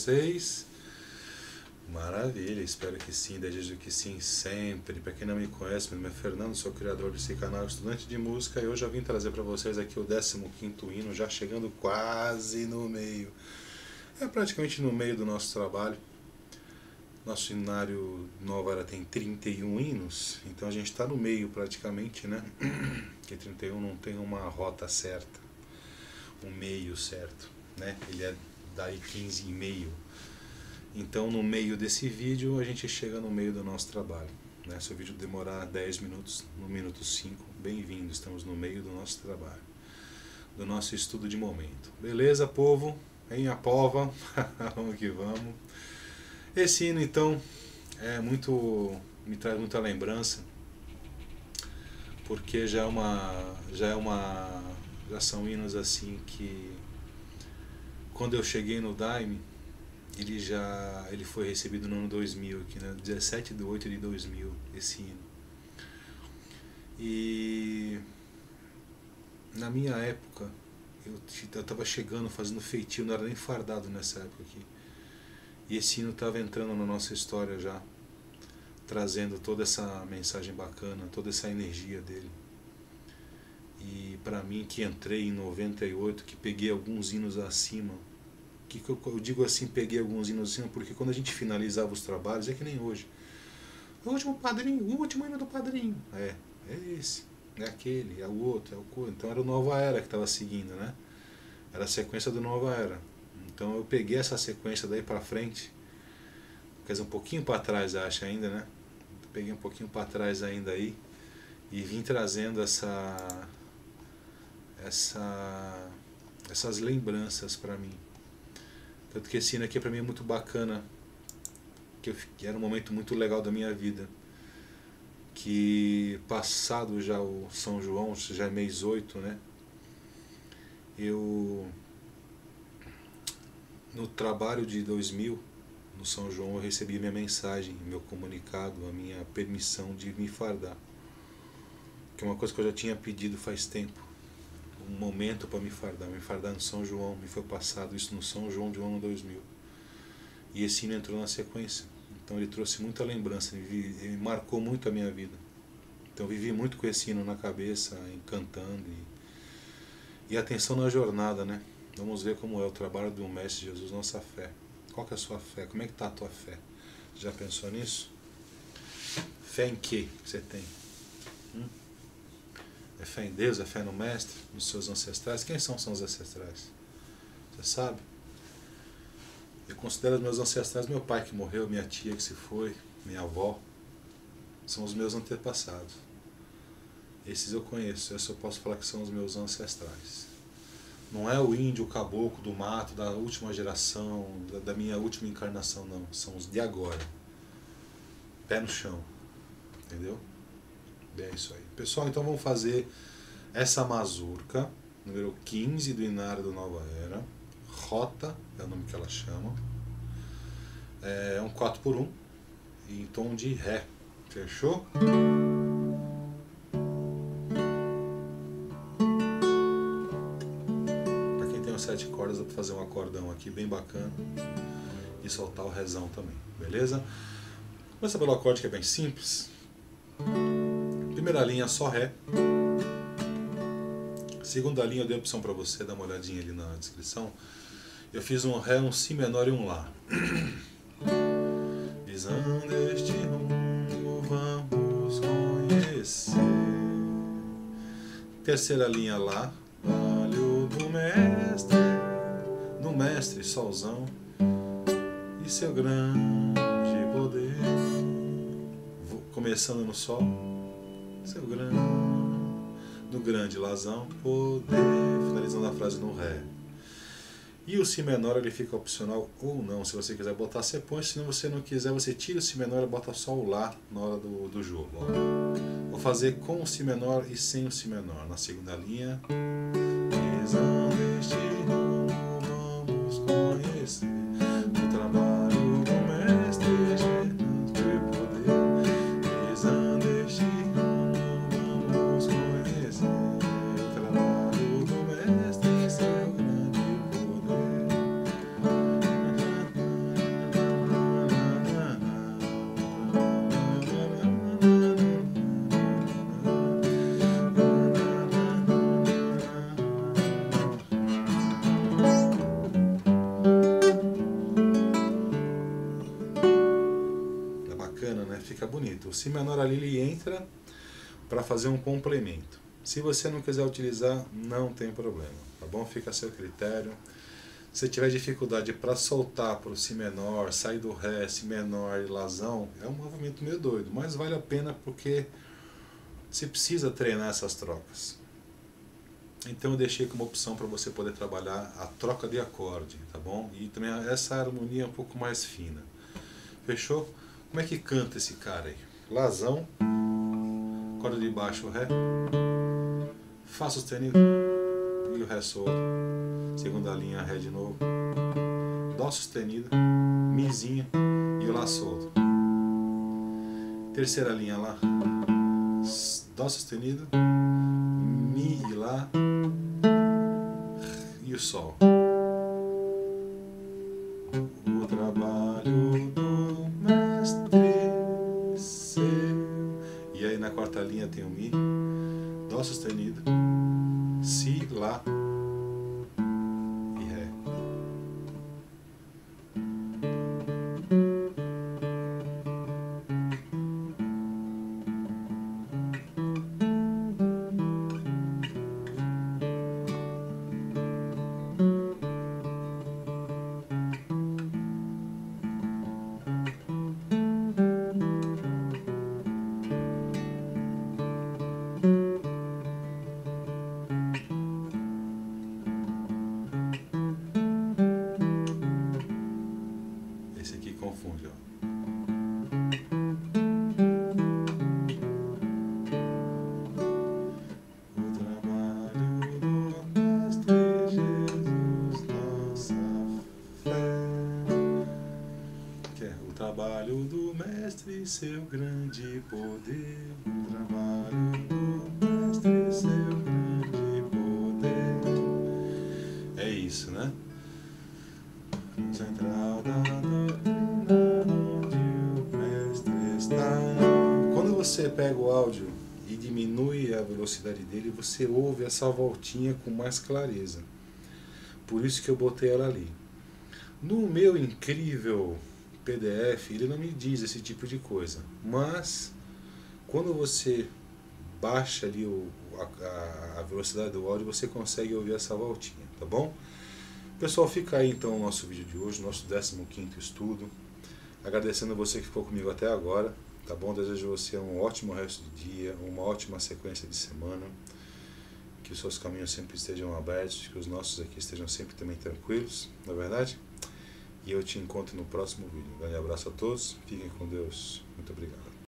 vocês? Maravilha, espero que sim, desejo que sim sempre. Para quem não me conhece, meu nome é Fernando, sou criador desse canal Estudante de Música e hoje eu vim trazer para vocês aqui o 15º hino, já chegando quase no meio. É praticamente no meio do nosso trabalho. Nosso hinário Nova Era tem 31 hinos, então a gente está no meio praticamente, né? Que 31 não tem uma rota certa, um meio certo, né? Ele é daí 15 e meio. Então no meio desse vídeo a gente chega no meio do nosso trabalho. Né? Se o vídeo demorar 10 minutos, no minuto 5, bem-vindo, estamos no meio do nosso trabalho, do nosso estudo de momento. Beleza, povo? Em a pova, vamos que vamos. Esse hino então é muito me traz muita lembrança porque já é uma já é uma já são hinos assim que quando eu cheguei no Daime ele já ele foi recebido no ano 2000 aqui né? 17 de 8 de 2000 esse hino. E na minha época eu estava chegando fazendo feitio não era nem fardado nessa época aqui. E esse hino estava entrando na nossa história já, trazendo toda essa mensagem bacana, toda essa energia dele. E para mim que entrei em 98, que peguei alguns hinos acima, que eu digo assim, peguei alguns hinos acima, porque quando a gente finalizava os trabalhos, é que nem hoje. O último padrinho, o último hino do padrinho. É, é esse, é aquele, é o outro, é o outro. Então era o Nova Era que estava seguindo, né? Era a sequência do Nova Era. Então eu peguei essa sequência daí para frente, quer dizer, um pouquinho para trás, acho ainda, né? Peguei um pouquinho para trás ainda aí e vim trazendo essa essa essas lembranças para mim. Tanto que esse hino aqui para mim é muito bacana, que, eu, era um momento muito legal da minha vida. Que passado já o São João, já é mês 8, né? Eu no trabalho de 2000, no São João, eu recebi minha mensagem, meu comunicado, a minha permissão de me fardar. Que é uma coisa que eu já tinha pedido faz tempo. Um momento para me fardar, me fardar no São João. Me foi passado isso no São João de ano 2000. E esse hino entrou na sequência. Então ele trouxe muita lembrança, ele marcou muito a minha vida. Então eu vivi muito com esse hino na cabeça, cantando e, e atenção na jornada, né? Vamos ver como é o trabalho do Mestre Jesus, nossa fé. Qual que é a sua fé? Como é que está a tua fé? Já pensou nisso? Fé em que você tem? Hum? É fé em Deus? É fé no Mestre? Nos seus ancestrais? Quem são seus ancestrais? Você sabe? Eu considero os meus ancestrais meu pai que morreu, minha tia que se foi, minha avó. São os meus antepassados. Esses eu conheço, esses eu posso falar que são os meus ancestrais. Não é o índio, o caboclo do mato da última geração, da, minha última encarnação, não. São os de agora. Pé no chão. Entendeu? É isso aí. Pessoal, então vamos fazer essa mazurca, número 15 do Inário Nova Era. Rota, é o nome que ela chama. É um 4 por 1 em tom de Ré. Fechou? sete cordas, dá para fazer um acordão aqui bem bacana e soltar o rezão também, beleza? Começa pelo acorde que é bem simples. Primeira linha só Ré. Segunda linha eu dei a opção para você, dá uma olhadinha ali na descrição. Eu fiz um Ré, um Si menor e um Lá. Visando este mundo vamos conhecer. Terceira linha Lá, do mestre, do mestre solzão e seu grande poder. Começando no sol, seu grande, do grande lazão poder, finalizando a frase no ré. E o Si menor ele fica opcional ou não, se você quiser botar você põe, se você não quiser você tira o Si menor e bota só o Lá na hora do, do jogo. Ó. Vou fazer com o Si menor e sem o Si menor. Na segunda linha, vamos conhecer bacana, né? Fica bonito. O Si menor ali ele entra para fazer um complemento. Se você não quiser utilizar, não tem problema, tá bom? Fica a seu critério. Se tiver dificuldade para soltar para o Si menor, sair do Ré, Si menor e Lazão, é um movimento meio doido, mas vale a pena porque você precisa treinar essas trocas. Então eu deixei como opção para você poder trabalhar a troca de acorde, tá bom? E também essa harmonia um pouco mais fina. Fechou? Como é que canta esse cara aí? Lazão, corda de baixo, Ré, Fá sustenido e o Ré solto. Segunda linha, Ré de novo. Dó sustenido, Mizinha e o Lá solto. Terceira linha lá, Dó sustenido, Mi e Lá e o Sol. O trabalho tem o Mi, Dó sustenido, Si, Lá trabalho do Mestre, seu grande poder. Trabalho do Mestre, seu grande poder. É isso, né? Central da doutrina onde o mestre está. Quando você pega o áudio e diminui a velocidade dele, você ouve essa voltinha com mais clareza. Por isso que eu botei ela ali. No meu incrível PDF, ele não me diz esse tipo de coisa. Mas, quando você baixa ali o, a, a velocidade do áudio, você consegue ouvir essa voltinha, tá bom? Pessoal, fica aí então o nosso vídeo de hoje, nosso 15º estudo. Agradecendo a você que ficou comigo até agora, tá bom? Desejo a você um ótimo resto de dia, uma ótima sequência de semana. Que os seus caminhos sempre estejam abertos, que os nossos aqui estejam sempre também tranquilos, não é verdade? E eu te encontro no próximo vídeo. Um grande abraço a todos, fiquem com Deus. Muito obrigado.